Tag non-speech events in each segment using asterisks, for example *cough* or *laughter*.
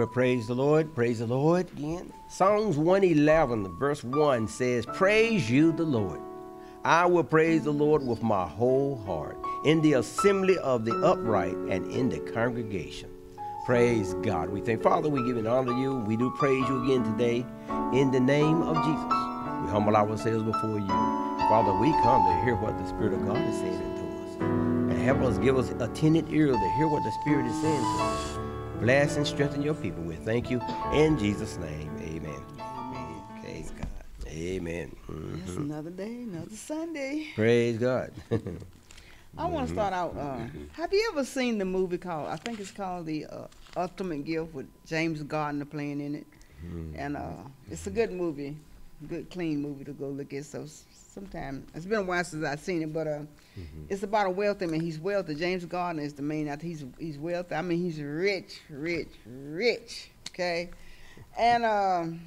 Well, praise the Lord, praise the Lord again. Psalms 111, verse 1 says, Praise you, the Lord. I will praise the Lord with my whole heart, in the assembly of the upright and in the congregation. Praise God. We thank Father, we give an honor to you. We do praise you again today in the name of Jesus. We humble ourselves before you. Father, we come to hear what the Spirit of God is saying to us. And help us, give us attentive ear to hear what the Spirit is saying to us. Bless and strengthen your people. We thank you in Jesus' name. Amen. Amen. Okay. Praise God. Amen. It's Mhm. another day, another Sunday. Praise God. *laughs* I want to start out. Uh, have you ever seen the movie called? I think it's called The uh, Ultimate Gift with James Gardner playing in it, and uh, it's a good movie, good clean movie to go look at. So sometime it's been a while since I've seen it, but uh, it's about a wealthy man. He's wealthy. James Gardner is the main actor. He's he's wealthy. I mean, he's rich, rich, rich. Okay, and um,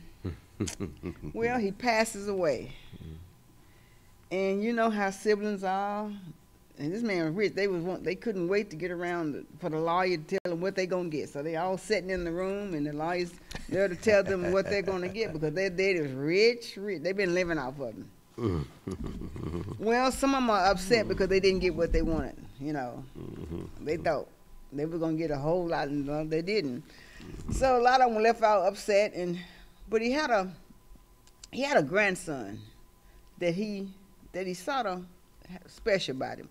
*laughs* well, he passes away. And you know how siblings are. And this man was rich. They was want, they couldn't wait to get around to- for the lawyer to tell them what they gonna get. So they all sitting in the room, and the lawyers there to tell them what they're gonna get because their dad is rich, rich. They've been living off of them. *laughs* Well, some of them are upset because they didn't get what they wanted. You know, they thought they were gonna get a whole lot, and they didn't. So a lot of them left out upset, and but he had a he had a grandson that he that he sort of special about him,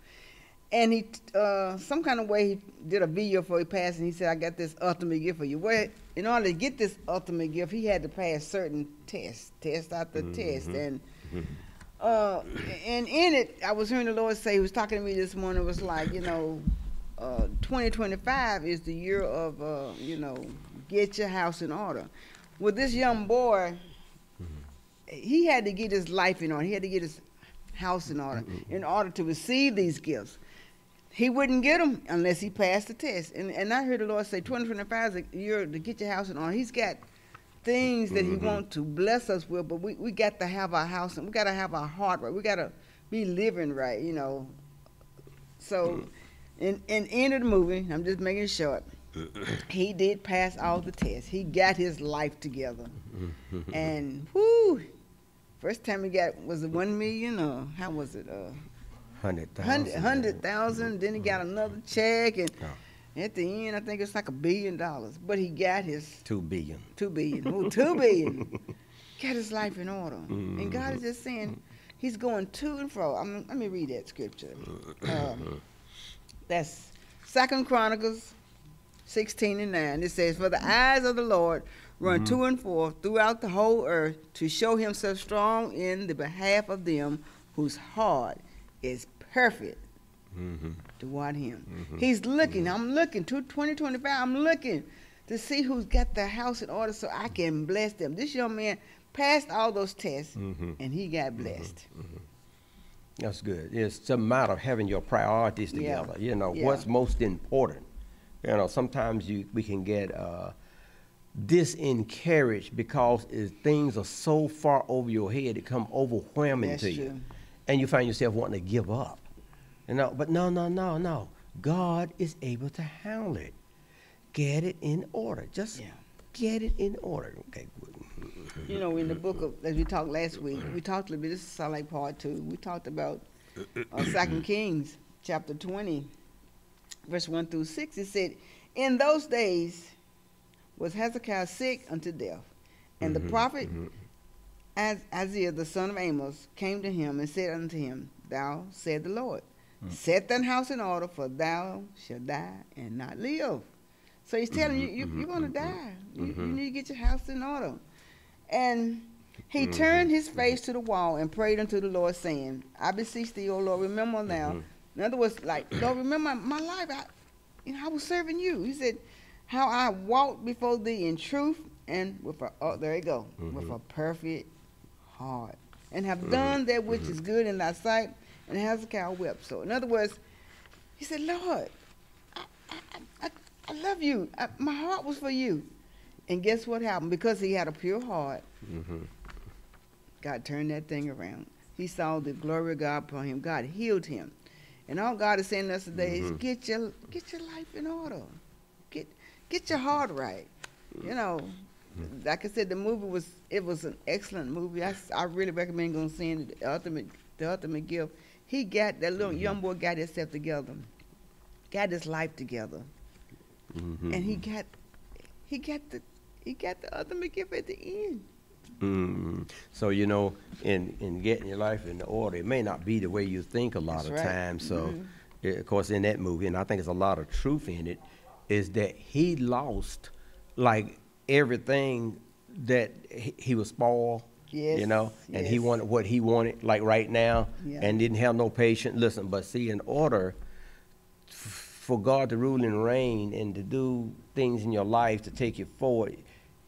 and he uh, some kind of way he did a video for he passed, and he said, "I got this ultimate gift for you." Well, in order to get this ultimate gift, he had to pass certain tests, test after test, and. Uh, and in it, I was hearing the Lord say, He was talking to me this morning, it was like, you know, uh, 2025 is the year of, uh, you know, get your house in order. With this young boy, he had to get his life in order. He had to get his house in order in order to receive these gifts. He wouldn't get them unless he passed the test. And, and I heard the Lord say 2025 is a year to get your house in order. He's got things that he mm-hmm. wants to bless us with, but we, we got to have our house and we got to have our heart right. We got to be living right, you know. So, mm. in, in the end of the movie, I'm just making it short, *coughs* he did pass all the tests. He got his life together. *laughs* and, whoo, first time he got, was it one million or how was it? Uh, Hundred hundred thousand. hundred thousand. Then he got mm-hmm. another check, and Oh. At the end, I think it's like a billion dollars. But he got his Two billion. two billion, two billion. *laughs* got his life in order, and God is just saying, He's going to and fro. I mean, let me read that scripture. Um, that's Second Chronicles sixteen and nine. It says, "For the eyes of the Lord run to and fro throughout the whole earth to show Himself strong in the behalf of them whose heart is perfect Mm-hmm. toward him. He's looking. I'm looking to 2025. I'm looking to see who's got their house in order so I can bless them. This young man passed all those tests Mhm. and he got blessed. That's good. It's a matter of having your priorities Yeah. together. You know, Yeah. what's most important. You know, sometimes you we can get uh, disencouraged because things are so far over your head, it come overwhelming That's to you. true. And you find yourself wanting to give up. You know, but no, no, no, no. God is able to handle it. Get it in order. Just Yeah. get it in order. Okay, good. You know, in the book of, as we talked last week, we talked a little bit, this is sound like part two. We talked about uh, Second Kings chapter 20, verse 1 through 6. It said, In those days was Hezekiah sick unto death, and the prophet as Isaiah the son of Amos came to him and said unto him, Thou said the Lord, Mm. set thine house in order, for thou shalt die and not live. So he's telling you, mm-hmm, you you're going to die. You, you mm-hmm. need to get your house in order. And he mm-hmm, turned his face to the wall and prayed unto the Lord, saying, I beseech thee, O Lord, remember now. In other words, like, Lord, remember my life. I, you know, I was serving you. He said, How I walked before thee in truth and with a, oh, there you go, with a perfect heart, and have done that which is good in thy sight. And Hezekiah wept. So, in other words, he said, Lord, I, I, I, I love you. I, my heart was for you. And guess what happened? Because he had a pure heart, mm-hmm. God turned that thing around. He saw the glory of God upon him. God healed him. And all God is saying to us today is mm-hmm. get your get your life in order. Get get your heart right. you mm. know, mm-hmm. like I said, the movie was it was an excellent movie. I, I really recommend going seeing it. The ultimate the ultimate gift. He got that little young boy got himself together, got his life together, Mhm. and he got he got the he got the ultimate gift at the end. Mm. So you know, in in getting your life in order, it may not be the way you think a lot That's of right. times. So, Mhm. yeah, of course, in that movie, and I think there's a lot of truth in it, is that he lost like everything that he, he was spoiled. You know, and he yes. wanted what he wanted, like right now, Yeah. and didn't have no patience. Listen, but see, in order f- for God to rule and reign and to do things in your life to take you forward,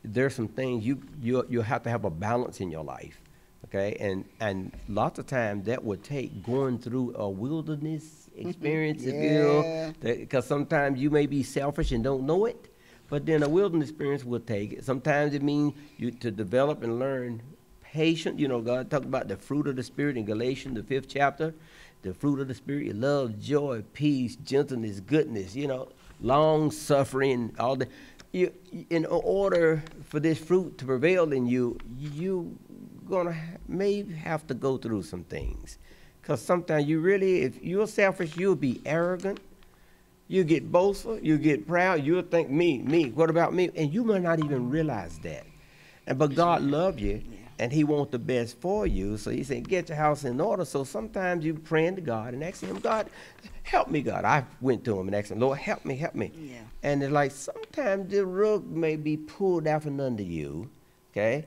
there's some things you you you have to have a balance in your life, okay? And and lots of times that would take going through a wilderness mm-hmm. experience, if you will, because sometimes you may be selfish and don't know it, but then a wilderness experience will take it. Sometimes it means you to develop and learn patient. You know, God talked about the fruit of the spirit in Galatians, the fifth chapter. The fruit of the spirit: love, joy, peace, gentleness, goodness. You know, long suffering. All the you in order for this fruit to prevail in you, you're gonna ha- may have to go through some things. Cause sometimes you really, if you're selfish, you'll be arrogant. You get boastful, you get proud, you'll think me, me, what about me? And you might not even realize that. And but God loves you and He wants the best for you. So He said, get your house in order. So sometimes you praying to God and asking Him, God, help me, God. I went to Him and asked Him, Lord, help me, help me. Yeah. And it's like sometimes the rug may be pulled out from under you, okay?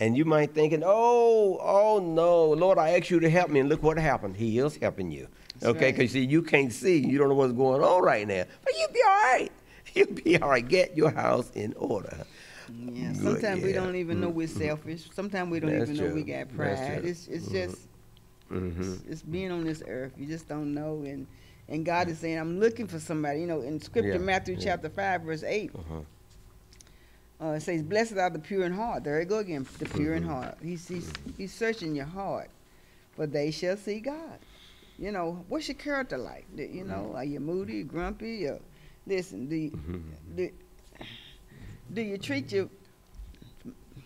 And you might thinking, oh, oh no, Lord, I asked you to help me, and look what happened. He is helping you, That's okay? right. Because see, you can't see, you don't know what's going on right now, but you'll be all right. *laughs* You'll be all right. Get your house in order. Yeah. Good, Sometimes we don't even know we're selfish. Sometimes we don't That's even know we got pride. true. It's it's just Mm-hmm. it's, it's being on this earth. You just don't know and and God is saying, I'm looking for somebody. You know, in Scripture, Yeah, Matthew yeah. chapter 5, verse 8, Uh-huh. uh, it says, Blessed are the pure in heart. There you go again, the pure in Mhm. heart. He's, he's, he's searching your heart, but they shall see God. You know, what's your character like? You know, are you moody, grumpy? Or, listen, you, Mhm. Do, you treat your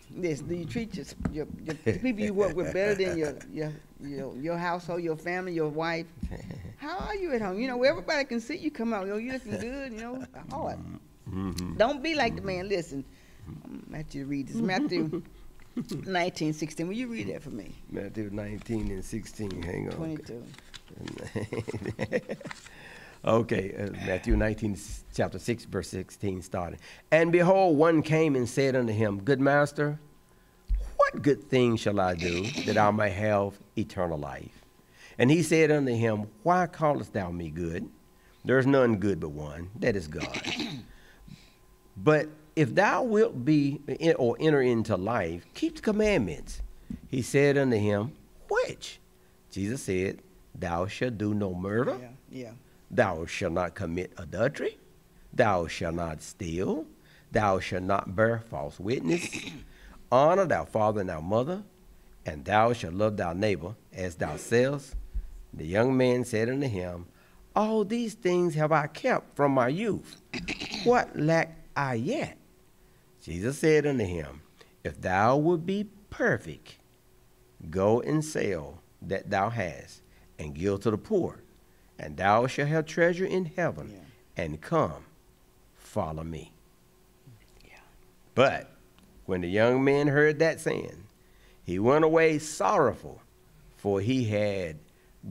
this? Do you treat your, your, your the people you work with better than your your your, your household, your family, your wife? How are you at home? You know, where everybody can see you come out. You know, you looking good. You know, hard. Mhm. Don't be like the man. Listen, I'm gonna you read this. Matthew *laughs* 19, 16. Will you read that for me? Matthew 19 and 16. Hang on. 22. *laughs* okay, uh, Matthew 19, chapter 6, verse 16 started. And behold, one came and said unto him, Good master, what good thing shall I do that I may have eternal life? And he said unto him, Why callest thou me good? There is none good but one, that is God. *coughs* but if thou wilt be in, or enter into life, keep the commandments. He said unto him, Which? Jesus said, Thou shalt do no murder. Yeah, yeah. Thou shalt not commit adultery. Thou shalt not steal. Thou shalt not bear false witness. *coughs* Honor thy father and thy mother, and thou shalt love thy neighbor as thyself. The young man said unto him, All these things have I kept from my youth. *coughs* What lack I yet? Jesus said unto him, If thou would be perfect, go and sell that thou hast, and give to the poor, and thou shalt have treasure in heaven. Yeah. And come, follow me. Yeah. But when the young man heard that saying, he went away sorrowful, for he had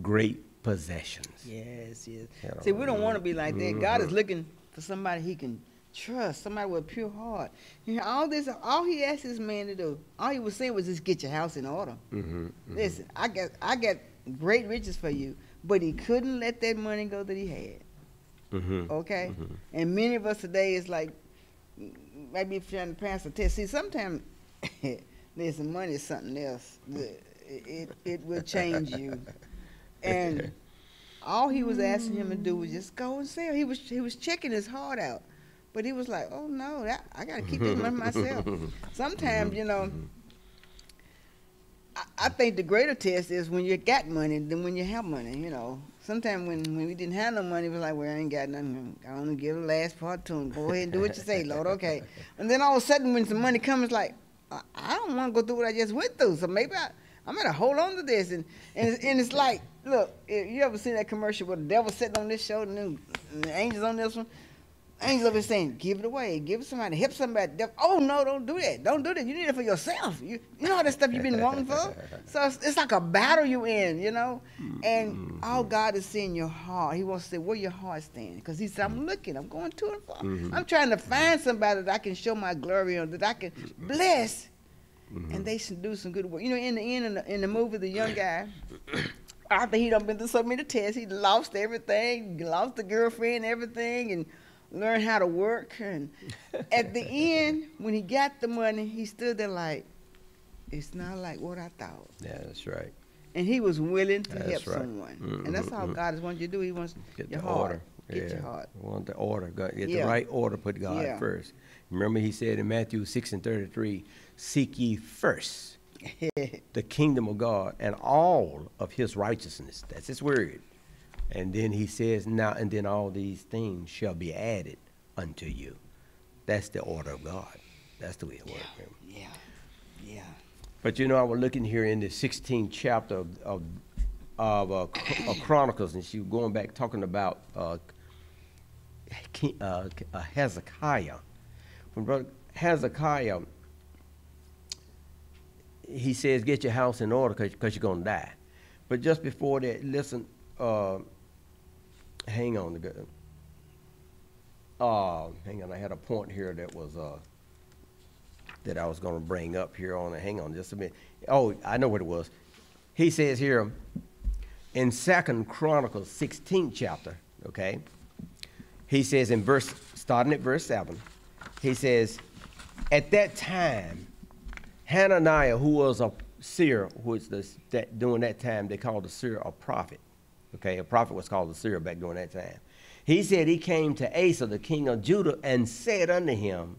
great possessions. Yes, yes. Yeah. See, we don't want to be like that. God is Mhm. looking for somebody he can trust, somebody with a pure heart. You know, all this, all he asked this man to do, all he was saying was just get your house in order. hmm Listen, I got, I got great riches for you, but he couldn't let that money go that he had. hmm Okay, Mhm. and many of us today is like, maybe if you're trying to pass a test. See, sometimes, *laughs* listen, money is something else. It, it, it will change you. *laughs* And all he was asking him to do was just go and sell. He was he was checking his heart out, but he was like, "Oh no, that, I got to keep this money myself." *laughs* Sometimes, you know, I, I think the greater test is when you got money than when you have money. You know, sometimes when, when we didn't have no money, it was like, well, I ain't got nothing. I only give the last part to him. Go ahead and do what you say, Lord. Okay. *laughs* And then all of a sudden, when some money comes, it's like, I, I don't want to go through what I just went through. So maybe I, I'm gonna hold on to this. And and it's, and it's like, look, if you ever seen that commercial where the devil sitting on this shoulder and, and the angels on this one? Angels of it saying, give it away, give it somebody, help somebody. Oh no, don't do that. Don't do that. You need it for yourself. You you know all that stuff you've been wanting for? *laughs* So it's, it's like a battle you in, you know? And Mm-hmm. all God is seeing your heart. He wants to say, where your heart stand? Because he said, I'm looking, I'm going to and fro. Mm-hmm. I'm trying to find somebody that I can show my glory on, that I can bless. Mm-hmm. And they should do some good work. You know, in the end, in the, in the movie, the young guy, after he done been through so many tests, he lost everything, lost the girlfriend, everything, and learned how to work. And at the end, when he got the money, he stood there like, it's not like what I thought. Yeah, that's right. And he was willing to That's help right. someone. And that's all Mhm. God is wanting you to do. He wants Get your the heart. order. Get yeah. your heart. Want the order. God, get Yeah. the right order. Put God Yeah. first. Remember, He said in Matthew six and thirty-three, "Seek ye first *laughs* the kingdom of God and all of His righteousness." That's His word. And then He says, "Now and then all these things shall be added unto you." That's the order of God. That's the way it works. yeah. Yeah. But you know, I was looking here in the 16th chapter of of, of, uh, Chronicles, and she was going back talking about uh, King, uh, uh, Hezekiah. When brother Hezekiah, he says, "Get your house in order, because you're gonna die." But just before that, listen. Uh, hang on, the uh, hang on. I had a point here that was. Uh, that I was going to bring up here on. Hang on just a minute. Oh, I know what it was. He says here in Second Chronicles 16th chapter, okay? He says in verse, starting at verse 7, he says, At that time, Hananiah, who was a seer, which the, that during that time they called the seer a prophet. Okay, a prophet was called a seer back during that time. He said he came to Asa, the king of Judah, and said unto him,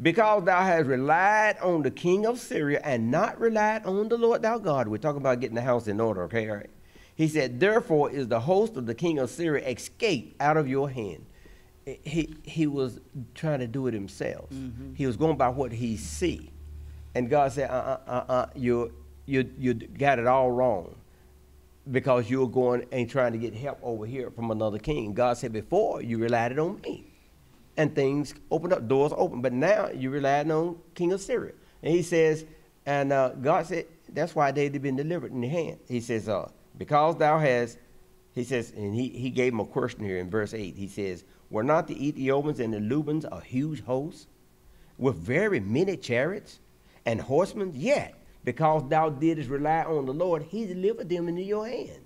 because thou hast relied on the king of Syria and not relied on the Lord thy God. We're talking about getting the house in order, okay? All right. He said, Therefore is the host of the king of Syria escaped out of your hand. He, he was trying to do it himself. He was going by what he see. And God said, uh, uh, uh, uh, you, you, you got it all wrong because you're going and trying to get help over here from another king. God said, before you relied on me and things opened up, doors opened. But now you're relying on King of Syria. And he says, and uh, God said, that's why they've been delivered in the hand. He says, uh, because thou hast, he says, and he, he gave him a question here in verse 8. He says, were not the Ethiopians and the Lubans a huge host with very many chariots and horsemen? Yet, because thou didst rely on the Lord, he delivered them into your hand.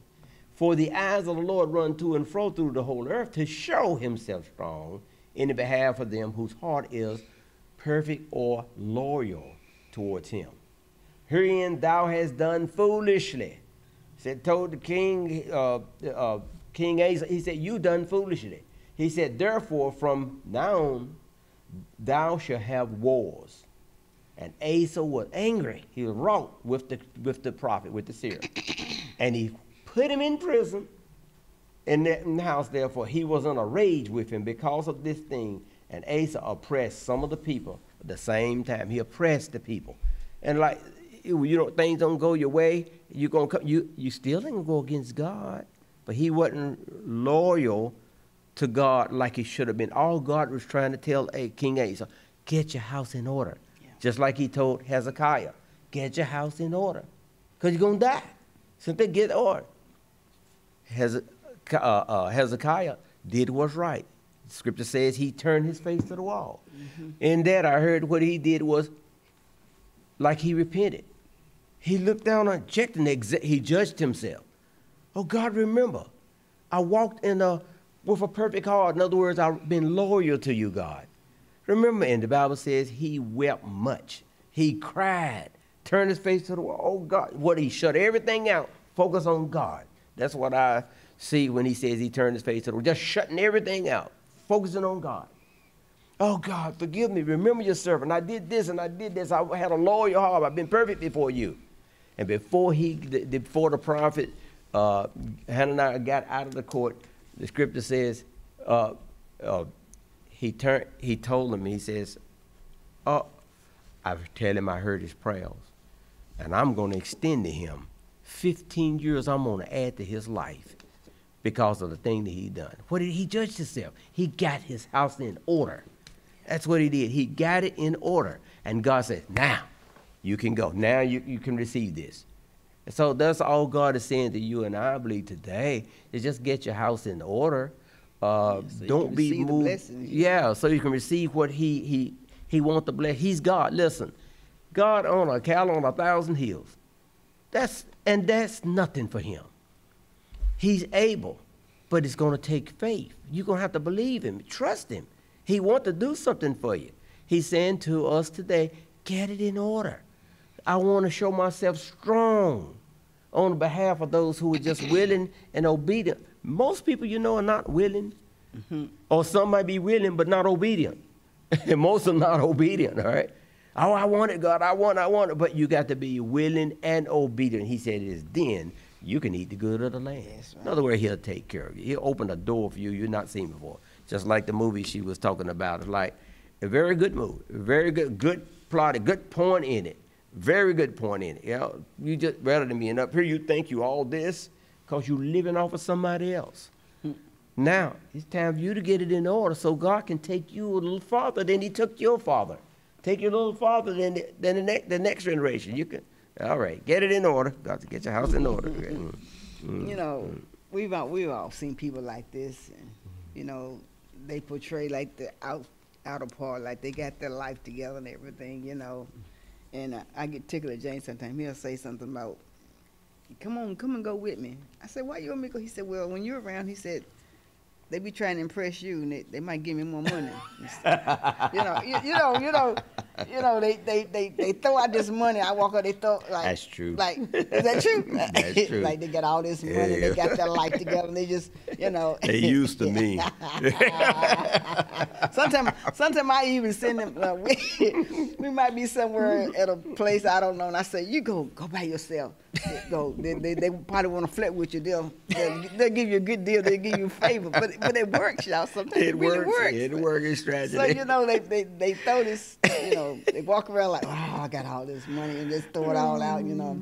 For the eyes of the Lord run to and fro through the whole earth to show himself strong in the behalf of them whose heart is perfect or loyal towards him. Herein thou hast done foolishly. Said, told the king, uh, uh, King Asa, he said, you done foolishly. He said, therefore, from now on, thou shalt have wars. And Asa was angry. He was wrong with the, with the prophet, with the seer. *coughs* and he put him in prison in the, house, therefore, he was in a rage with him because of this thing. And Asa oppressed some of the people at the same time. He oppressed the people. And like, you know, things don't go your way, you're gonna come, you, you still ain't gonna go against God. But he wasn't loyal to God like he should have been. All God was trying to tell King Asa, get your house in order. Just like he told Hezekiah, get your house in order. Because you're gonna die. Simply get order. Heze- uh, uh, Hezekiah did what's right. Scripture says he turned his face to the wall. In that, I heard what he did was like he repented. He looked down and checked and exa- he judged himself. Oh God, remember, I walked in a with a perfect heart. In other words, I've been loyal to you, God. Remember, and the Bible says he wept much. He cried, turned his face to the wall. Oh God, what he shut everything out, focus on God. That's what I see when he says he turned his face to the wall, just shutting everything out, focusing on God. Oh God, forgive me. Remember your servant. I did this and I did this. I had a loyal heart. I've been perfect before you. And before he, before the prophet uh, Hananiah got out of the court, the scripture says, uh, uh, he turned, he told him, he says, oh, I tell him I heard his prayers, and I'm going to extend to him 15 years. I'm going to add to his life because of the thing that he done. What did he judge himself? He got his house in order. That's what he did. He got it in order, and God said, now you can go. Now you, you can receive this. And so that's all God is saying to you and I, believe today is just get your house in order. Uh, so don't be moved. Yeah, so you can receive what He He He wants to bless. He's God. Listen, God on a cattle on a thousand hills. That's and that's nothing for Him. He's able, but it's going to take faith. You're going to have to believe Him, trust Him. He wants to do something for you. He's saying to us today, get it in order. I want to show myself strong on behalf of those who are just willing and obedient. Most people, you know, are not willing, mm-hmm. or some might be willing but not obedient. and *laughs* most are not obedient, all right? Oh, I want it, God. I want, I want it. But you got to be willing and obedient. He said it is then you can eat the good of the land. Right. In other words, he'll take care of you. He'll open a door for you you've not seen before. Just like the movie she was talking about. It's like a very good movie, very good, good plot, a good point in it. Very good point in it. You know, you just rather than being up here, you think you all this because you're living off of somebody else. Now it's time for you to get it in order so God can take you a little farther than He took your father. Take you a little farther than the, than the, ne- the next generation. You can, all right, get it in order. Got to get your house in order. *laughs* Mm, mm, you know, mm. we've all, we've all seen people like this, and you know, they portray like the out outer part, like they got their life together and everything. You know, and uh, I get tickled at James sometimes. He'll say something about, "Come on, come and go with me." I said, "Why you want me to go?" He said, "Well, when you're around," he said, they be trying to impress you, and they, they might give me more money. *laughs* you know, you, you, know, you know, you know. They, they, they, they throw out this money. I walk up, they throw like. That's true. Like, is that true? *laughs* That's *laughs* true. like they got all this money, yeah. they got their life together, and they just, you know. *laughs* They used to me. sometimes, sometimes I even send them. Like, we, we might be somewhere at a place I don't know, and I say, "You go, go by yourself." go. They, they, they probably want to flirt with you. They'll, they'll, they'll give you a good deal. They'll give you a favor. But but it works, y'all. Sometimes it, it really works. works. It works strategy. So you know they, they they throw this. You know they walk around like, oh, I got all this money and just throw it all out. You know.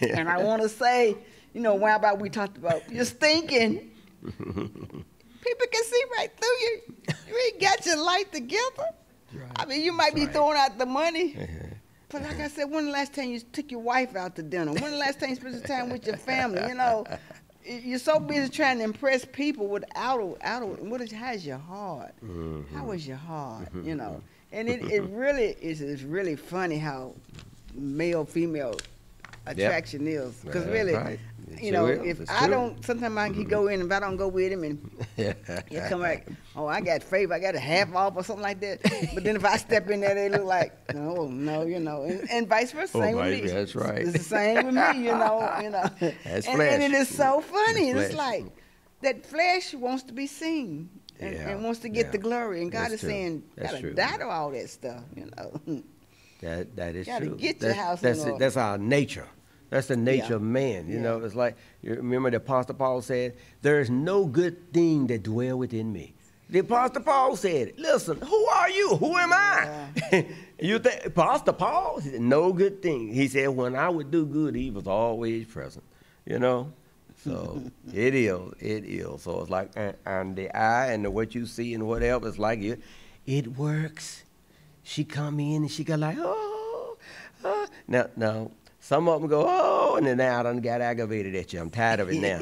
and I want to say, you know, why about we talked about you're stinking. People can see right through you. You ain't got your life together. Right. I mean, you might That's be right. throwing out the money. Uh-huh. But like I said, when the last time you took your wife out to dinner? When the last time you spent time with your family? You know, you're so busy trying to impress people without out of what is how's your heart? Mm-hmm. How is your heart? You know, and it, it *laughs* really is is really funny how male female attraction yep. is because really right you know, if I true. don't, sometimes I can go mm-hmm. in. If I don't go with him, and *laughs* you come back, oh, I got favor, I got a half off or something like that. But then if I step in there, they look like, no, no, you know, and, and vice versa. Oh, same with me. That's right. It's the same with me, you know, you know. *laughs* That's and, flesh. and it is so funny. It's like that flesh wants to be seen. And, yeah. and wants to get yeah. the glory, and God That's is true. saying, "Gotta die to all that stuff," you know. *laughs* That that is gotta true. Get your that's, house that's, in order. that's our nature. That's the nature Yeah. of man. You Yeah. know, it's like you remember the Apostle Paul said, "There is no good thing that dwell within me." The Apostle Paul said, it. "Listen, who are you? Who am I?" *laughs* you think Apostle Paul? Said, "No good thing." He said, "When I would do good, he was always present." You know, so it is, it is. So it's like and, the eye and the, what you see and whatever. It's like it, it works. She come in and she got like, oh, oh. now now some of them go, oh, and then now I done got aggravated at you. I'm tired of it now.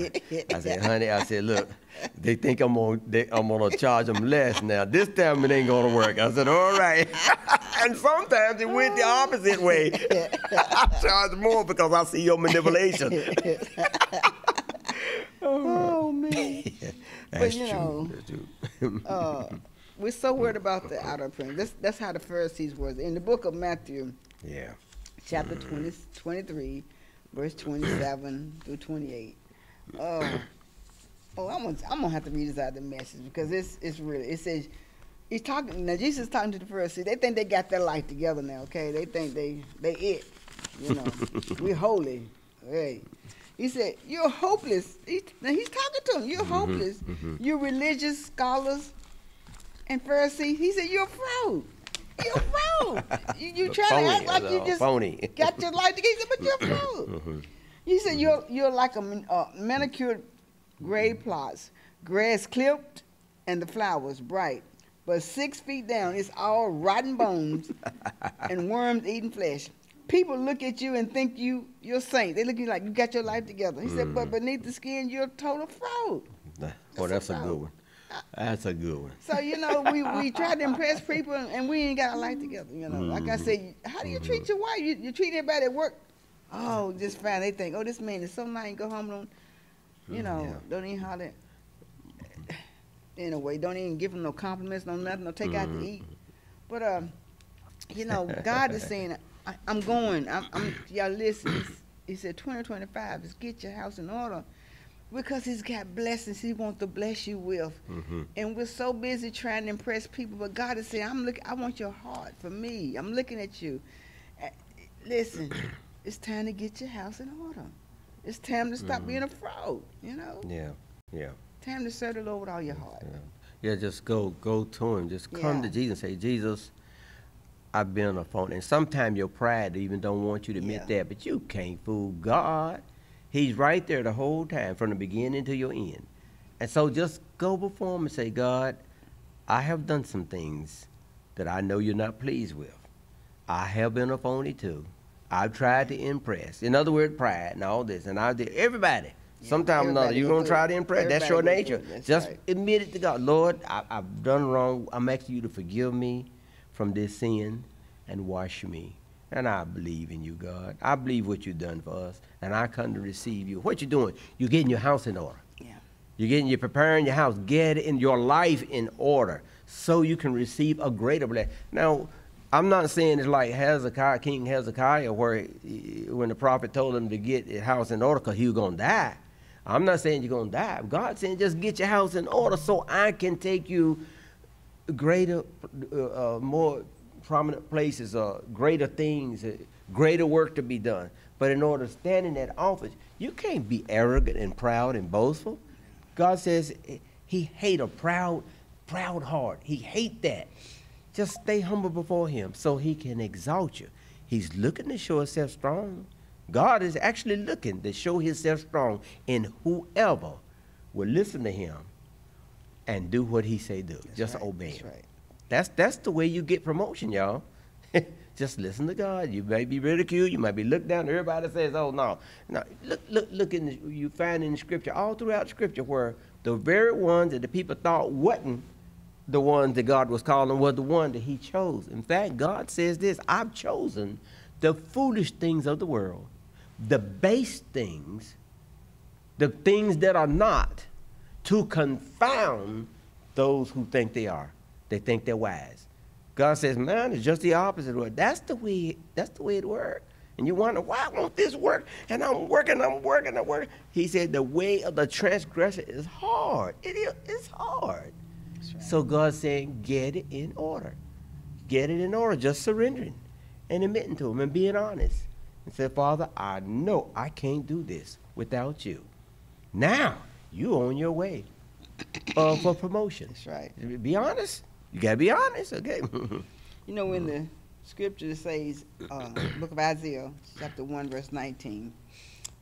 I said, honey, I said, look, they think I'm gonna, they, I'm gonna charge them less now. This time it ain't gonna work. I said, all right. *laughs* and sometimes it went the opposite way. *laughs* I charge more because I see your manipulation. *laughs* oh *laughs* man. That's but you true. know, That's true. uh, we're so worried about the outer appearance. That's that's how the Pharisees was in the book of Matthew. yeah. chapter 20, 23, verse 27 *coughs* through 28. Uh, oh, I'm gonna, I'm gonna have to read this out of the message because it's it's really it says he's talking now. Jesus is talking to the Pharisees. They think they got their life together now. Okay, they think they they it. You know, *laughs* we holy. Hey, He said, You're hopeless. He, now he's talking to him. You're Mm-hmm, hopeless. You religious scholars and Pharisees. He said, You're a fraud. You're a fraud. you you *laughs* trying Phony, to act like you just phony. got your life together, but you're a fraud. Mm-hmm. He said, You're, you're like a uh, manicured grave plots, grass clipped, and the flowers bright. But six feet down, it's all rotten bones *laughs* and worms eating flesh. People look at you and think you you're saint. They look at you like you got your life together. He said, Mm. but beneath the skin, you're a total fraud. Oh, that's a That's a good one. That's a good one. So you know, we, we try to impress people, and we ain't got our life together. You know, like I Mm-hmm. said, how do you treat your wife? You, you treat everybody at work. Oh, just fine. They think, oh, this man is so nice. Go home, don't you know? Yeah. Don't even holler. *sighs* In a way, don't even give him no compliments, no nothing, no take out to eat. But um, you know, God is saying, I, I'm going. I'm, I'm y'all listen. He said, 2025 is get your house in order. Because he's got blessings he wants to bless you with. Mm-hmm. And we're so busy trying to impress people, but God is saying, "I'm looking. I want your heart for me. I'm looking at you. Listen, *clears throat* it's time to get your house in order. It's time to stop being a fraud. You know, Yeah, yeah, time to serve the Lord with all your heart. yeah. Yeah, just go go to him. Just come to Jesus and say, Jesus, I've been a phone. And sometimes your pride even don't want you to admit Yeah. that, but you can't fool God. He's right there the whole time, from the beginning to your end. And so just go before him and say, God, I have done some things that I know you're not pleased with. I have been a phony too. I've tried to impress. In other words, pride and all this. And I did everybody. Yeah, Sometime or another, you're gonna try to impress. That's your nature. That's Just right. admit it to God. Lord, I, I've done wrong. I'm asking you to forgive me from this sin and wash me. And I believe in you, God. I believe what you've done for us, and I come to receive you. What you doing? You're getting your house in order. Yeah. You're getting, you're preparing your house. Get in your life in order so you can receive a greater blessing. Now, I'm not saying it's like Hezekiah, King Hezekiah, where he- when the prophet told him to get his house in order because he was going to die. I'm not saying you're going to die. God's saying just get your house in order so I can take you greater, uh, uh, more prominent places, uh, greater things, uh, greater work to be done. But in order to stand in that office, you can't be arrogant and proud and boastful. God says He hate a proud, proud heart. He hate that. Just stay humble before Him so He can exalt you. He's looking to show Himself strong. God is actually looking to show Himself strong in whoever will listen to Him and do what He say do. That's Just right, obey that's right. That's that's the way you get promotion, y'all. *laughs* Just listen to God. You may be ridiculed. You might be looked down. Everybody says, "Oh no, no." Look, look, look in. The, you find in Scripture all throughout Scripture where the very ones that the people thought wasn't the ones that God was calling was the one that He chose. In fact, God says this: "I've chosen the foolish things of the world, the base things, the things that are not, to confound those who think they are. They think they're wise. God says, man, it's just the opposite. Way. That's the way. That's the way it works. And you wonder why won't this work? And I'm working, I'm working, I'm working. He said the way of the transgressor is hard. It is. It's hard. Right. So God's saying, get it in order. Get it in order. Just surrendering and admitting to Him and being honest. And say, Father, I know I can't do this without you. Now you on your way *laughs* uh, for promotion. That's right. Be honest. You gotta be honest, okay? *laughs* You know, when the scripture says, uh, book of Isaiah, chapter 1, verse 19,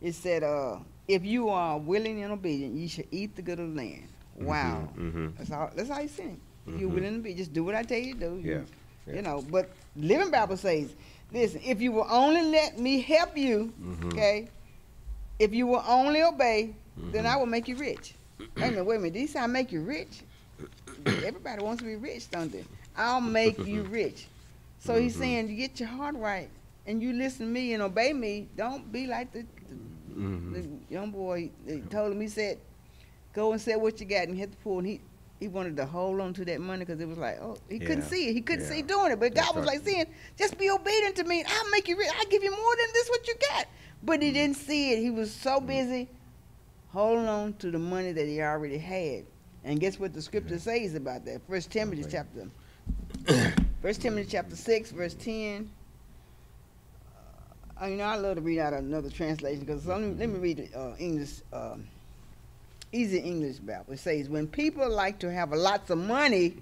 it said, uh, if you are willing and obedient, you shall eat the good of the land. Wow. mhm. That's all That's how saying. If you're willing to be, just do what I tell you to do. You- Yeah, yeah. You know, but Living Bible says, listen, if you will only let me help you, Mhm. okay, if you will only obey, then Mhm. I will make you rich. wait a minute, wait a minute. Did he say I make you rich? *clears throat* Everybody wants to be rich, don't they? I'll make you *laughs* rich. So he's Mhm. saying, you get your heart right, and you listen to me and obey me. Don't be like the, the, Mhm. the young boy. Told him, he said, go and sell what you got and hit the pool. And he, he wanted to hold on to that money because it was like, oh, he couldn't see it. He couldn't yeah. see doing it. But That's God was right. like saying, just be obedient to me. I'll make you rich. I'll give you more than this what you got. But he didn't see it. He was so busy holding on to the money that he already had. And guess what the scripture says about that? First Timothy Okay. chapter *coughs* First Timothy chapter six, verse ten. Uh, you know, I love to read out another translation because let me, let me read the uh, English, um, easy English Bible. It says, when people like to have lots of money,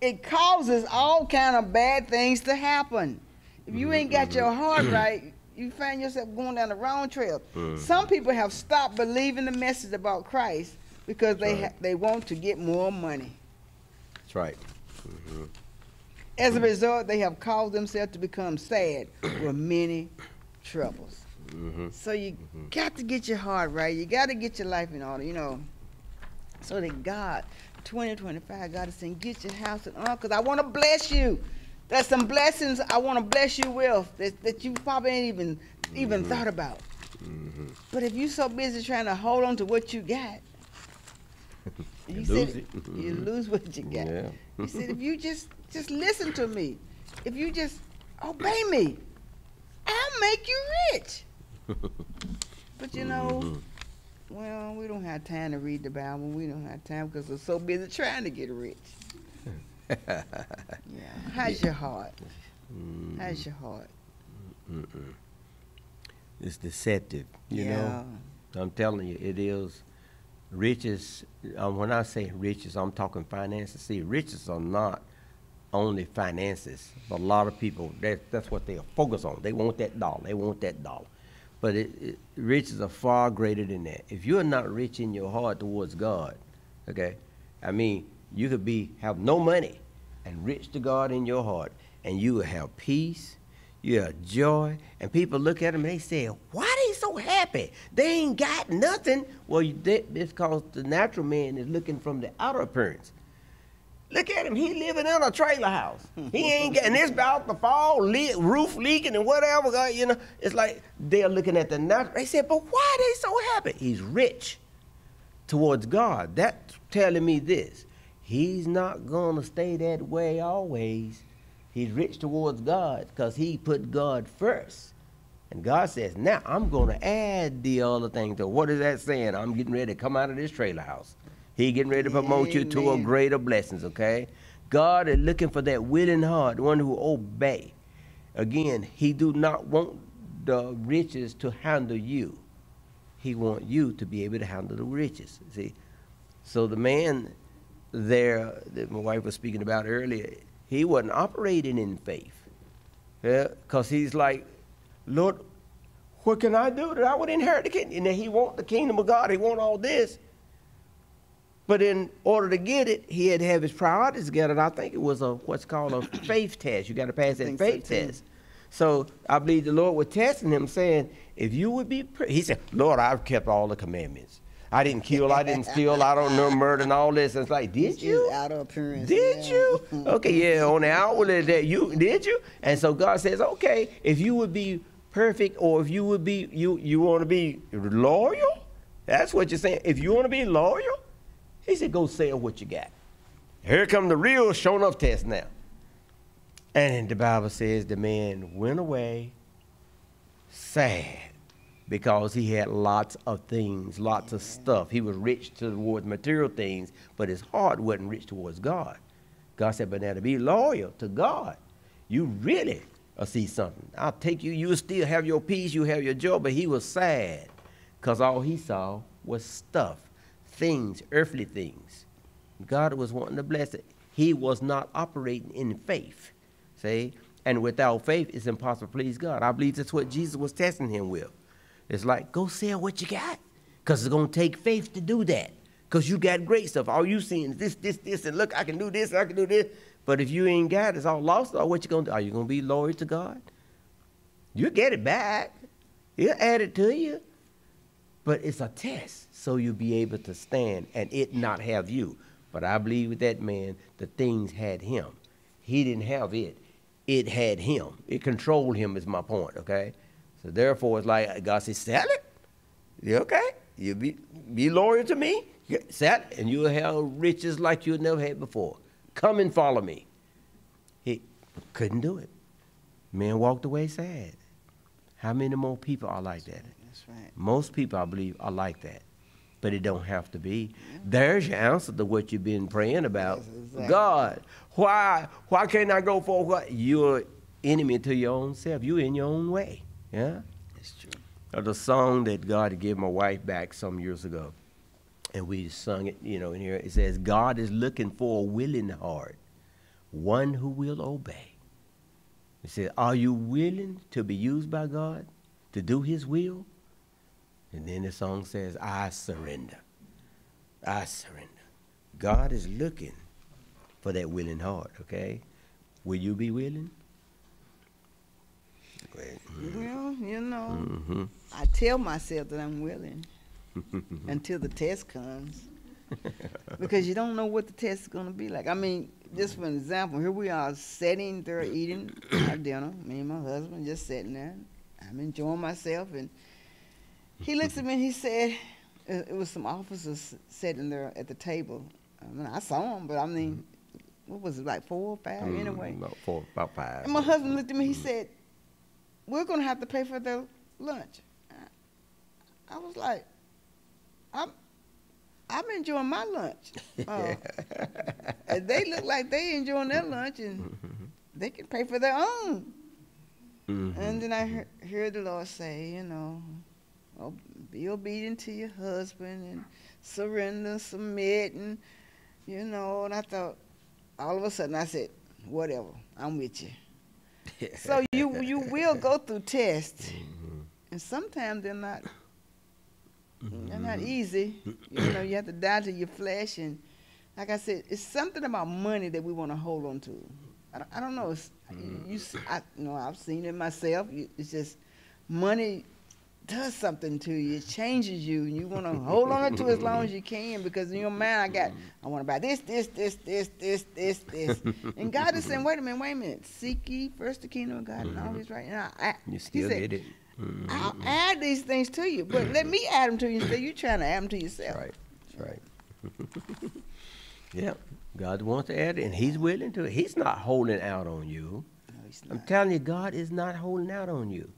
it causes all kind of bad things to happen. If you ain't got your heart *clears throat* right, you find yourself going down the wrong trail. Mm-hmm. Some people have stopped believing the message about Christ because they Right. they want to get more money. That's right. Mm-hmm. As a mm-hmm. result, they have caused themselves to become sad with many troubles. hmm So you got to get your heart right. You got to get your life in order, you know. So that God, 2025, God is saying, get your house in order because I want to bless you. There's some blessings I want to bless you with that, that you probably ain't even even mm-hmm. thought about. Mm-hmm. But if you're so busy trying to hold on to what you got, *laughs* You said lose it. you mm-hmm. lose what you got. Yeah. He said, if you just just listen to me, if you just obey *laughs* me, I'll make you rich. But you know, Mm-hmm. well, we don't have time to read the Bible. We don't have time because we're so busy trying to get rich. *laughs* Yeah. How's your heart? Mm, How's your heart? mm-mm. It's deceptive, you yeah. know. I'm telling you, it is. Riches. Um, when I say riches, I'm talking finances. See, riches are not only finances. But a lot of people, that, that's what they focus on. They want that dollar. They want that dollar. But it, it, riches are far greater than that. If you're not rich in your heart towards God, okay, I mean, you could be have no money and rich to God in your heart, and you will have peace, you have joy, and people look at them and they say, "Why they so happy? They ain't got nothing." Well, it's because the natural man is looking from the outer appearance. Look at him. He living in a trailer house. He ain't and it's about to fall, le- roof leaking and whatever. God, You know, it's like they're looking at the natural. They said, but why they so happy? He's rich towards God. That's telling me this. He's not going to stay that way always. He's rich towards God because he put God first. And God says, now I'm going to add the other thing to what is that saying? I'm getting ready to come out of this trailer house. He getting ready to promote you to a greater blessings, okay? God is looking for that willing heart, the one who obey. Again, he do not want the riches to handle you. He want you to be able to handle the riches. See, so the man there that my wife was speaking about earlier, he wasn't operating in faith. Yeah, because he's like, Lord, what can I do that I would inherit the kingdom? And he want the kingdom of God. He want all this. But in order to get it, he had to have his priorities together. And I think it was a what's called a *clears throat* faith test. You got to pass that think so, faith test. So I believe the Lord was testing him, saying, "If you would be," pre-, he said, "Lord, I've kept all the commandments. I didn't kill, I didn't steal, I don't know murder and all this." And it's like, did you? outer appearance. Did yeah. you? Okay, yeah, on the outward that you did you? And so God says, okay, if you would be perfect, or if you would be you you want to be loyal, that's what you're saying. If you want to be loyal, He said, go sell what you got. Here come the real show enough test now. And the Bible says the man went away sad because he had lots of things, lots of stuff. He was rich towards material things, but his heart wasn't rich towards God. God said, but now to be loyal to God, you really see something. I'll take you, you'll still have your peace, you have your joy, but he was sad because all he saw was stuff, things, earthly things. God was wanting to bless it. He was not operating in faith. See? And without faith, it's impossible to please God. I believe that's what Jesus was testing him with. It's like, go sell what you got. Because it's going to take faith to do that. Because you got great stuff. All you seeing is this, this, this, and look, I can do this, I can do this. But if you ain't got it, it's all lost. Or what you going to do? Are you going to be loyal to God? You'll get it back. He'll add it to you. But it's a test, so you'll be able to stand and it not have you. But I believe with that man, the things had him. He didn't have it. It had him. It controlled him, is my point, okay? So therefore, it's like God says, sell it. You okay? You be be loyal to me. Sell it, and you'll have riches like you never had before. Come and follow me. He couldn't do it. Man walked away sad. How many more people are like that? That's right. Most people, I believe, are like that. But it don't have to be. There's your answer to what you've been praying about. Exactly. God, why why can't I go for what? You're enemy to your own self. You're in your own way. Yeah? That's true. Or the song that God gave my wife back some years ago. And we sung it, you know, in here. It says, God is looking for a willing heart, one who will obey. It says, Are you willing to be used by God to do his will? And then the song says, I surrender. I surrender. God is looking for that willing heart, okay? Will you be willing? Ahead. Well, you know, Mm-hmm. I tell myself that I'm willing *laughs* until the test comes. because you don't know what the test is going to be like. I mean, just for an example, here we are sitting there eating our dinner, me and my husband just sitting there. I'm enjoying myself, and he looks at me and he said, it it was some officers sitting there at the table. I mean, I saw them, but I mean, what was it, like four or five anyway? Mm, About four, about five. And my husband looked at me. He said, "We're going to have to pay for their lunch." I- I was like, "I'm, I'm enjoying my lunch. *laughs* Uh, and they look like they enjoying their lunch, and they can pay for their own." Mhm. And then I heard, heard the Lord say, "You know, oh, be obedient to your husband and surrender, submit, and you know." And I thought, all of a sudden, I said, "Whatever, I'm with you." So you you will go through tests, mm-hmm. and sometimes they're not they're not mm-hmm. easy. You know, you have to die to your flesh, and like I said, it's something about money that we want to hold on to. I don't, I don't know. It's, you, mm. s- I, you know, I've seen it myself. You, it's just money does something to you. It changes you, and you want to hold on to it as long as you can because in your mind, I got, I want to buy this, this, this, this, this, this, this, and God is saying, wait a minute, wait a minute, seek ye first the kingdom of God and all His right. And I, I, You still said, get it. Mhm. I'll add these things to you, but let me add them to you instead. You're trying to add them to yourself. Right, that's right. *laughs* yeah, God wants to add it, and He's willing to. He's not holding out on you. No, he's I'm telling you, God is not holding out on you.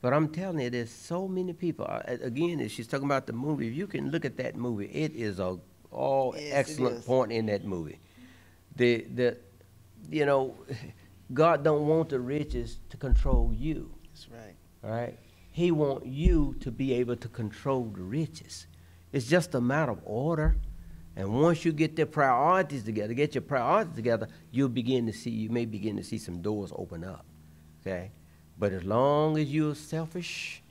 But I'm telling you, there's so many people. Uh, again, if she's talking about the movie, if you can look at that movie, it is a all Yes, excellent point in that movie. The the, you know, *laughs* God don't want the riches to control you. That's right. All right. He want you to be able to control the riches. It's just a matter of order. And once you get their priorities together, get your priorities together, you'll begin to see, you may begin to see some doors open up. Okay? But as long as you're selfish,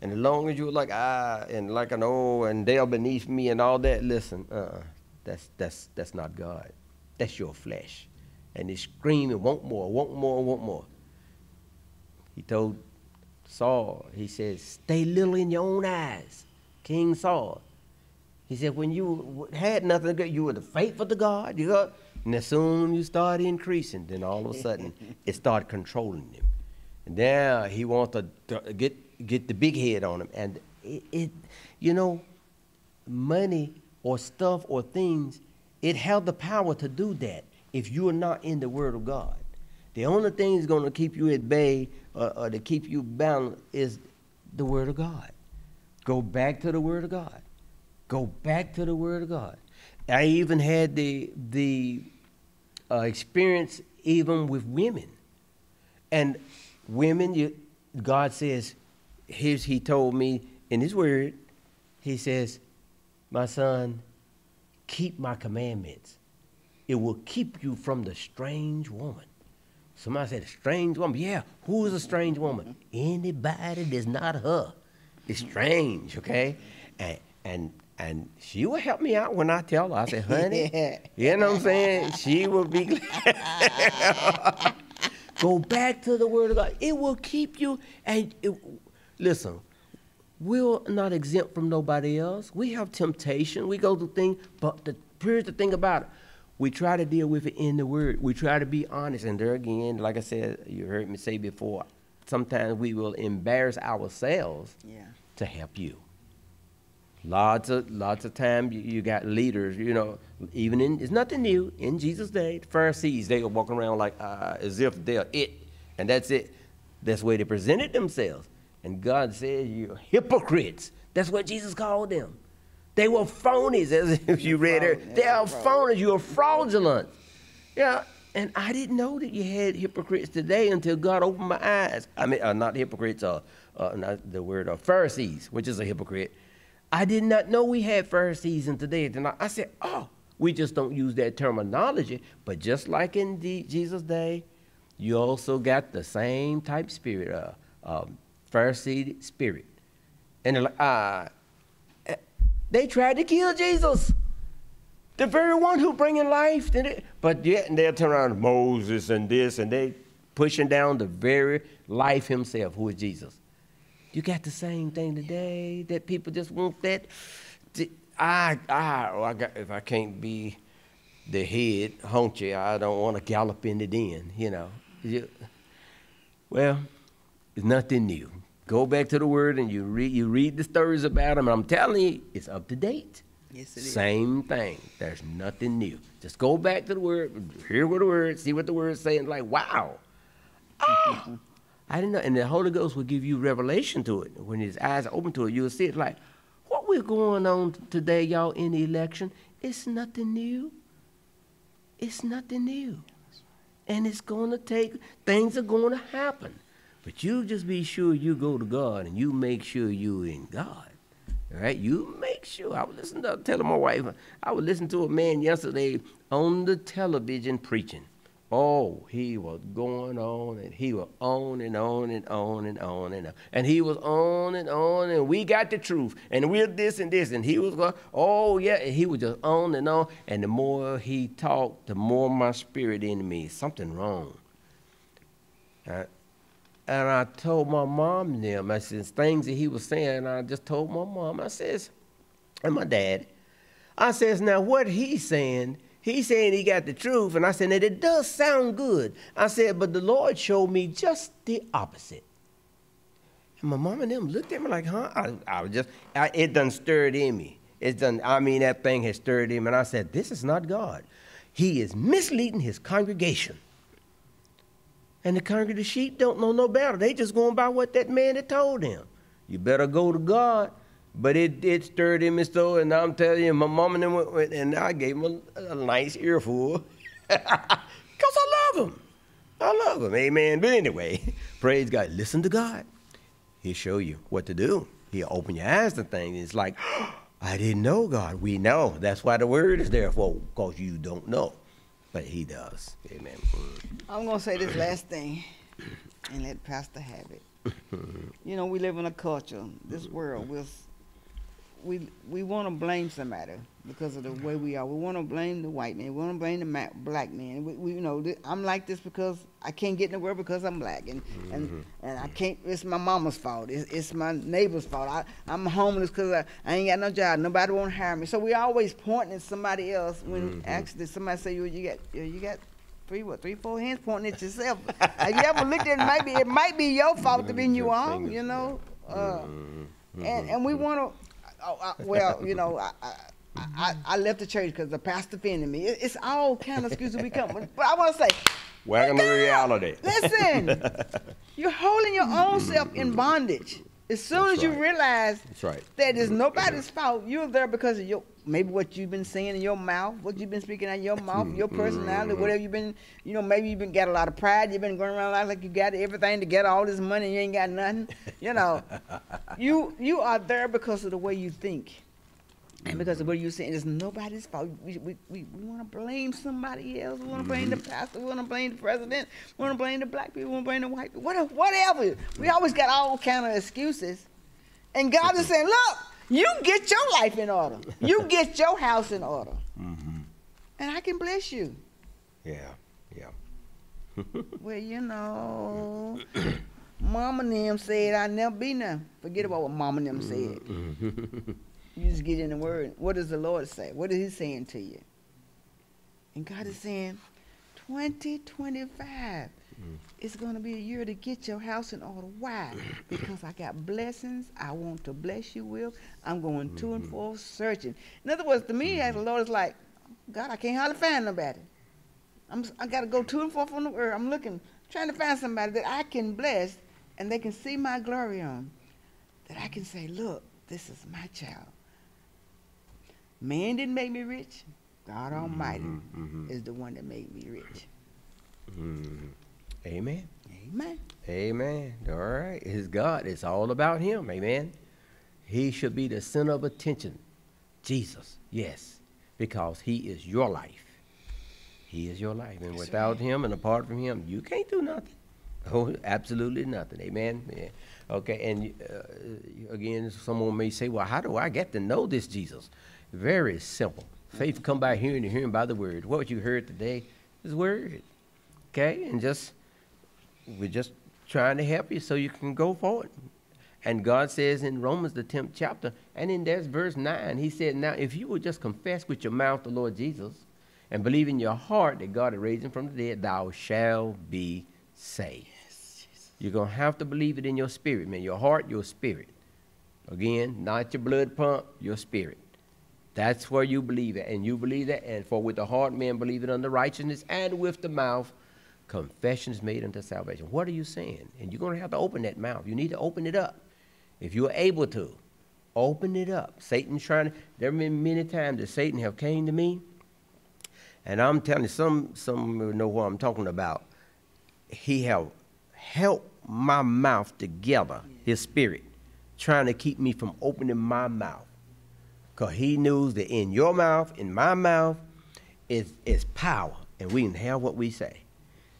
and as long as you're like, ah, and like an oh, and they're beneath me and all that, listen, uh-uh. That's, that's, that's not God. That's your flesh. And it's screaming, want more, want more, want more. He told Saul, he says, stay little in your own eyes, King Saul. He said, when you had nothing you were the faithful to God. You got, and as soon you start increasing, then all of a sudden it started controlling him. Now he wants to get get the big head on him. And it, it you know, money or stuff or things, it held the power to do that if you are not in the Word of God. The only thing that's going to keep you at bay or, or to keep you balanced is the Word of God. Go back to the Word of God. Go back to the Word of God. I even had the the uh, experience even with women, and women. You, God says, "Here's." He told me in His Word. He says, "My son, keep my commandments. It will keep you from the strange woman." Somebody said, "A strange woman." Yeah, who is a strange woman? Anybody that's not her. It's strange, okay? And and and she will help me out when I tell her. I say, "Honey, *laughs* you know what I'm saying? She will be glad." *laughs* Go back to the Word of God. It will keep you. And it, listen, we're not exempt from nobody else. We have temptation. We go through things. But the, here's the thing about it. We try to deal with it in the Word. We try to be honest. And there again, like I said, you heard me say before, sometimes we will embarrass ourselves Yeah. to help you. Lots of lots of time you, you got leaders, you know, even in it's nothing new. In Jesus' day, the Pharisees, they were walking around like uh, as if they're it, and that's it. That's the way they presented themselves. And God says, You're hypocrites. That's what Jesus called them. They were phonies, as *laughs* if you read it. They are phonies, you are fraudulent. Yeah, And I didn't know that you had hypocrites today until God opened my eyes. I mean, uh, not hypocrites, uh, uh, not the word uh, Pharisees, which is a hypocrite. I did not know we had Pharisees in today. And I, said, oh, we just don't use that terminology. But just like in the, Jesus' day, you also got the same type spirit, uh, um, Pharisee spirit. And uh, they tried to kill Jesus. The very one who bringing life. But yet and they'll turn around Moses and this, and they pushing down the very life himself, who is Jesus. You got the same thing today that people just want that. I, I, oh, I got, if I can't be the head honcho, I don't want to gallop in it in, you know. You, well, it's nothing new. Go back to the word and you read, you read the stories about him. I'm telling you, it's up to date. Yes, it is. Same thing. There's nothing new. Just go back to the word, hear what the word, see what the word's saying. Like, wow. Oh, I didn't know. And the Holy Ghost will give you revelation to it. When his eyes are open to it, you'll see it like, what we're going on today, y'all, in the election, it's nothing new. It's nothing new. And it's going to take, things are going to happen. But you just be sure you go to God and you make sure you're in God. All right, you make sure. I was listening to telling my wife. I was listening to a man yesterday on the television preaching. Oh, he was going on and he was on and on and on and on and on. And he was on and on and we got the truth and we're this and this. And he was going, oh yeah, and he was just on and on. And the more he talked, the more my spirit in me, something wrong. Uh, and I told my mom them, I said, things that he was saying, I just told my mom, I says, and my dad, I says, now what he's saying, he's saying he got the truth. And I said, that it does sound good. I said, but the Lord showed me just the opposite. And my mom and them looked at me like, huh? I, I was just, I, it done stirred in me. It done, I mean, that thing has stirred him. And I said, this is not God. He is misleading his congregation. And the congregation, the sheep don't know no better. They just going by what that man had told them. You better go to God. But it, it stirred him and so, and I'm telling you, my mom and them went, went and I gave him a, a nice earful. *laughs* Because I love him. I love him. Amen. But anyway, *laughs* praise God. Listen to God. He'll show you what to do. He'll open your eyes to things. It's like, *gasps* I didn't know God. We know. That's why the word is there for, because you don't know. But he does. Amen. I'm going to say this last thing and let Pastor have it. you know, we live in a culture, this world, we're, we we want to blame somebody because of the way we are. We want to blame the white man. We want to blame the ma- black man. We, we, you know, th- I'm like this because I can't get nowhere because I'm black, and mm-hmm. and and I can't. It's my mama's fault. It's, it's my neighbor's fault. I, I'm homeless because I, I ain't got no job. Nobody want to hire me. So we always pointing at somebody else when mm-hmm. actually somebody say you you got you got three what three four hands pointing at yourself. Have you ever looked at it? Maybe it might be your fault to be you on. You know. Uh, mm-hmm. and and we want to oh, I, well, you know, I, I, I, left the church because the pastor offended me. It, it's all kind of excuses we come. But, but I want to say, welcome to reality. Listen, *laughs* you're holding your own self in bondage. As soon That's as right. you realize That's right. that it's nobody's fault, you're there because of your maybe what you've been saying in your mouth, what you've been speaking out of your mouth, your mm-hmm. personality, whatever you've been, you know, maybe you've been got a lot of pride. You've been going around like you got everything to get all this money, and you ain't got nothing. You know, *laughs* you you are there because of the way you think. And because of what you're saying, it's nobody's fault. We, we, we, we want to blame somebody else. We want to blame the mm-hmm. pastor. We want to blame the president. We want to blame the black people. We want to blame the white people. Whatever, whatever. We always got all kind of excuses. And God is saying, look, you get your life in order. You *laughs* get your house in order. Mm-hmm. And I can bless you. Yeah, yeah. *laughs* well, you know, Mama and them said I'd never be nothing. Forget about what Mama and them said. *laughs* Mm-hmm. You just get in the word. What does the Lord say? What is He saying to you? And God is saying, 2025 mm. is going to be a year to get your house in order. Why? *coughs* Because I got blessings I want to bless you with. I'm going mm-hmm. to and mm-hmm. fro searching. In other words, to me, as the Lord is like, God, I can't hardly find nobody. I'm, I got to go to and fro from the earth. I'm looking, trying to find somebody that I can bless and they can see my glory on. That I can say, look, this is my child. Man didn't make me rich. God Almighty mm-hmm, mm-hmm. is the one that made me rich. Mm. Amen. Amen. Amen. All right. It's God. It's all about Him. Amen. He should be the center of attention. Jesus. Yes. Because He is your life. He is your life. And without Him and apart from Him, you can't do nothing. *laughs* Oh, absolutely nothing. Amen. Yeah. Okay. And uh, again, someone may say, well, how do I get to know this Jesus? Very simple. Faith come by hearing and hearing by the word. What you heard today is word. Okay? And just, we're just trying to help you so you can go forward. And God says in Romans, the 10th chapter, and in there's verse 9, He said, Now, if you will just confess with your mouth the Lord Jesus and believe in your heart that God had raised him from the dead, thou shalt be saved. You're going to have to believe it in your spirit, man. Your heart, your spirit. Again, not your blood pump, your spirit. That's where you believe it. And you believe that. And for with the heart man believe it unto righteousness, and with the mouth confession is made unto salvation. What are you saying? And you're going to have to open that mouth. You need to open it up. If you're able to, open it up. Satan's trying to, there have been many times that Satan have came to me, and I'm telling you, some, some know what I'm talking about. He have helped my mouth together, his spirit, trying to keep me from opening my mouth. Because he knows that in your mouth, in my mouth, is, is power, and we can have what we say.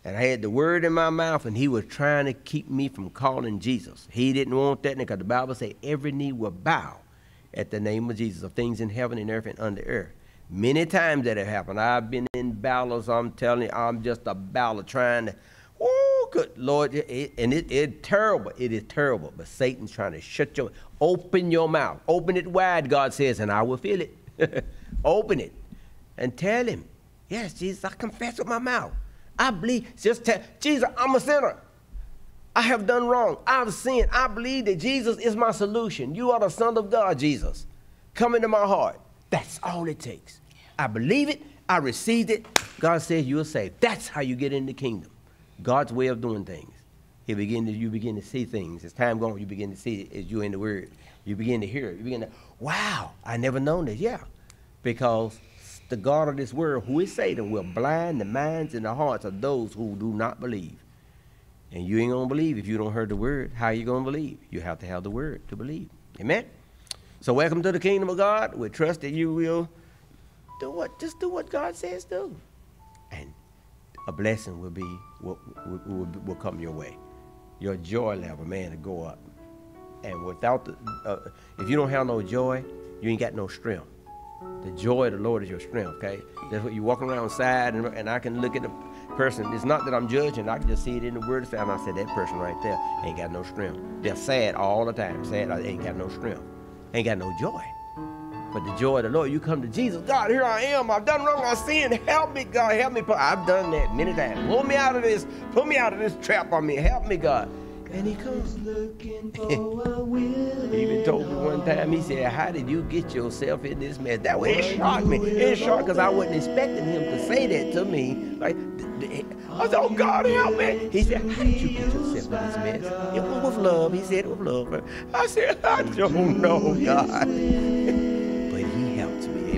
And I had the word in my mouth, and he was trying to keep me from calling Jesus. He didn't want that because the Bible says every knee will bow at the name of Jesus of things in heaven and earth and under earth. Many times that have happened. I've been in battles, I'm telling you, I'm just a battler trying to, good Lord. It, and it, it's terrible. It is terrible. But Satan's trying to shut your, open your mouth. Open it wide, God says, and I will fill it. *laughs* open it and tell him, yes, Jesus, I confess with my mouth. I believe, just tell Jesus, I'm a sinner. I have done wrong. I've sinned. I believe that Jesus is my solution. You are the Son of God, Jesus. Come into my heart. That's all it takes. I believe it. I received it. God says you're saved. That's how you get in the kingdom. God's way of doing things. He begin to, you begin to see things. As time goes, you begin to see it as you're in the Word. You begin to hear it. You begin to, wow, I never known this. Yeah, because the God of this world, who is Satan, will blind the minds and the hearts of those who do not believe. And you ain't gonna believe if you don't hear the word. How you gonna believe? You have to have the word to believe. Amen. So welcome to the kingdom of God. We trust that you will do what just do what God says do, and a blessing will be will, will, will, come your way. Your joy level, man, to go up. And without the, uh, if you don't have no joy, you ain't got no strength. The joy of the Lord is your strength, okay? That's what you're walking around sad, and, and I can look at the person. It's not that I'm judging, I can just see it in the word of and I said, that person right there ain't got no strength. They're sad all the time. Sad, I ain't got no strength. Ain't got no joy. But the joy of the Lord, you come to Jesus. God, here I am. I've done wrong. I sinned. Help me, God. Help me. I've done that many times. Pull me out of this. Pull me out of this trap on me. Help me, God. And he comes. Looking for *laughs* a willing He even told me one time, he said, How did you get yourself in this mess? That way it shocked me. It shocked because I wasn't expecting him to say that to me. Like, I said, Oh God, help me. He said, How did you get yourself in this mess? It was with love. He said it with love. I said, I don't know, God.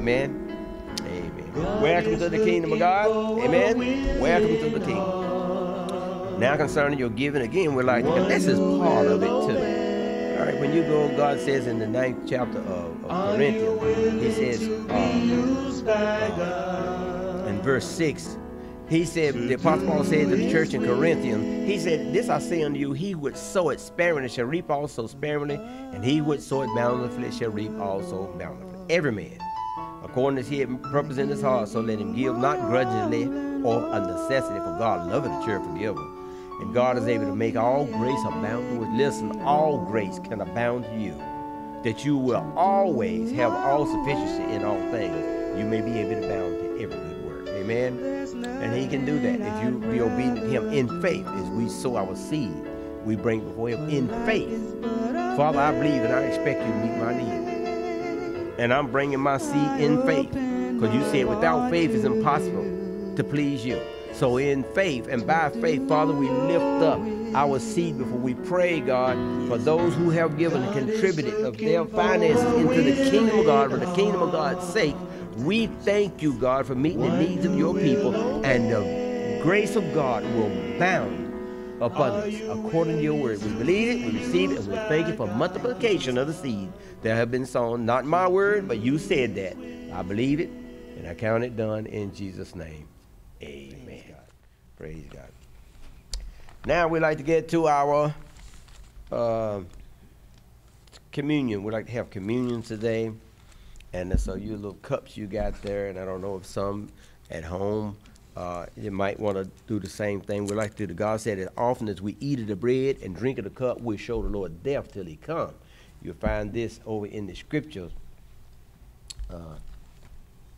Amen. Amen. Welcome to the kingdom of God. Amen. Welcome to the kingdom. Now concerning your giving, again, we're like, this is part of it too. All right, when you go, God says in the ninth chapter of, of Corinthians, He says uh, in verse 6, He said, the Apostle Paul said to the church in Corinthians, He said, This I say unto you, he would sow it sparingly shall reap also sparingly, and he would sow it bountifully shall reap also bountifully. Every man, according as he had purpose in his heart, so let him give not grudgingly or of necessity, for God loveth a cheerful giver. And God is able to make all grace abound to us. Listen, all grace can abound to you. That you will always have all sufficiency in all things. You may be able to abound to every good work. Amen. And he can do that if you be obedient to him in faith as we sow our seed. We bring before him in faith. Father, I believe and I expect you to meet my need. And I'm bringing my seed in faith. Because you said without faith it's impossible to please you. So in faith and by faith, Father, we lift up our seed before we pray, God, for those who have given and contributed of their finances into the kingdom of God for the kingdom of God's sake. We thank you, God, for meeting the needs of your people and the grace of God will abound us according to your word. We believe it, we receive it, and we thank you for multiplication of the seed that have been sown. Not my word, but you said that. I believe it, and I count it done in Jesus' name. Amen. Praise God. Praise God. Now we like to get to our uh, communion. We like to have communion today. And so you little cups you got there, and I don't know if some at home uh, you might want to do the same thing. We like to do the God said, as often as we eat of the bread and drink of the cup, we show the Lord death till he come. You'll find this over in the scriptures. Uh,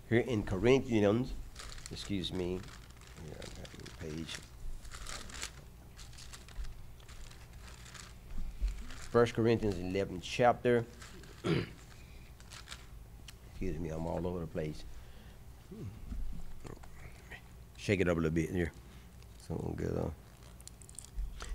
here in Corinthians, excuse me, page. First Corinthians 11 chapter. *clears throat* excuse me, I'm all over the place shake it up a little bit here. So good on.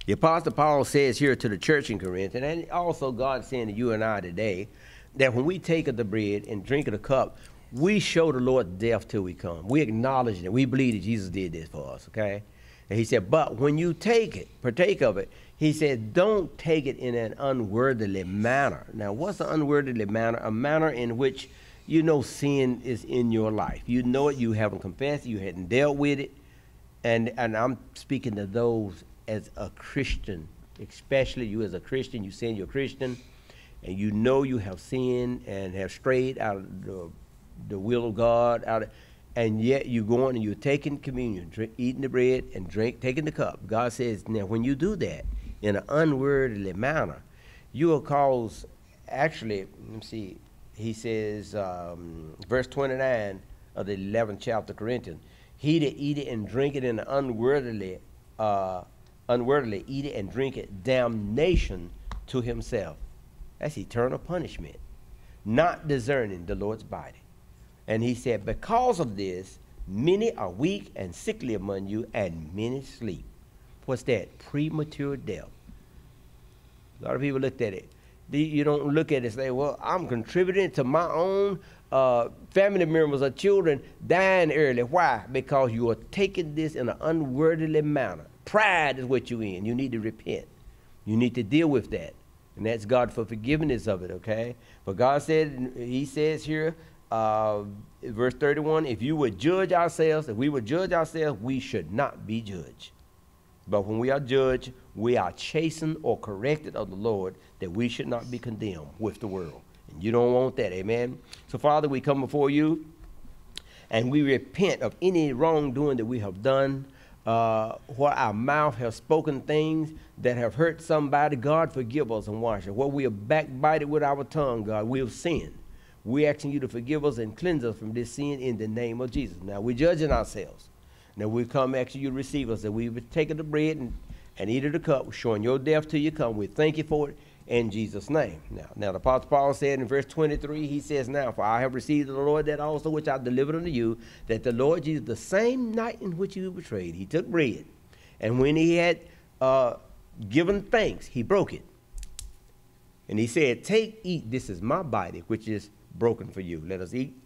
The Apostle Paul says here to the church in Corinth, and also God saying to you and I today, that when we take of the bread and drink of the cup, we show the Lord death till we come. We acknowledge that we believe that Jesus did this for us, okay? And he said, but when you take it, partake of it, he said, don't take it in an unworthily manner. Now, what's an unworthily manner? A manner in which you know sin is in your life. You know it, you haven't confessed, you hadn't dealt with it. And, and I'm speaking to those as a Christian, especially you as a Christian, you saying you're a Christian, and you know you have sinned and have strayed out of the, the will of God, out of, and yet you're going and you're taking communion, drink, eating the bread and drink, taking the cup. God says, now when you do that in an unworthily manner, you will cause, actually, let me see, he says, um, verse 29 of the 11th chapter of Corinthians, he that eat it and drink it in unworthily, uh, unworthily eat it and drink it, damnation to himself. That's eternal punishment, not discerning the Lord's body. And he said, because of this, many are weak and sickly among you, and many sleep. What's that? Premature death. A lot of people looked at it you don't look at it and say, well, I'm contributing to my own uh, family members or children dying early. Why? Because you are taking this in an unworthily manner. Pride is what you're in. You need to repent. You need to deal with that. And that's God for forgiveness of it, okay? But God said, He says here, uh, verse 31, if you would judge ourselves, if we would judge ourselves, we should not be judged. But when we are judged, we are chastened or corrected of the Lord that we should not be condemned with the world. And you don't want that, amen? So, Father, we come before you and we repent of any wrongdoing that we have done, uh, where our mouth has spoken things that have hurt somebody. God, forgive us and wash us. Where we have backbited with our tongue, God, we have sinned. We're asking you to forgive us and cleanse us from this sin in the name of Jesus. Now, we're judging ourselves. Now, we come asking you receive us, that we would take of the bread and, and eat of the cup, showing your death till you come. We thank you for it in Jesus' name. Now, now the Apostle Paul said in verse 23, he says, Now, for I have received of the Lord that also which I delivered unto you, that the Lord Jesus, the same night in which he was betrayed, he took bread. And when he had uh, given thanks, he broke it. And he said, Take, eat, this is my body, which is broken for you. Let us eat.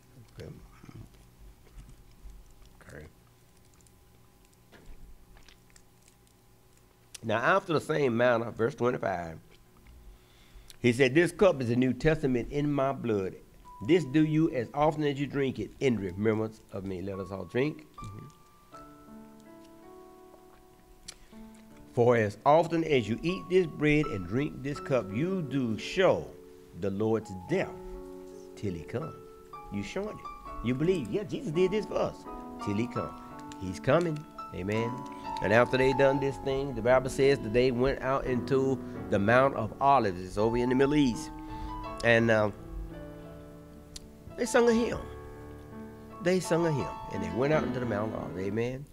Now, after the same manner, verse 25, he said, This cup is a New Testament in my blood. This do you as often as you drink it in remembrance of me. Let us all drink. Mm-hmm. For as often as you eat this bread and drink this cup, you do show the Lord's death till he come. You showing it. You believe, yeah, Jesus did this for us till he come. He's coming. Amen. And after they done this thing, the Bible says that they went out into the Mount of Olives. It's over in the Middle East. And uh, they sung a hymn. They sung a hymn. And they went out into the Mount of Olives. Amen.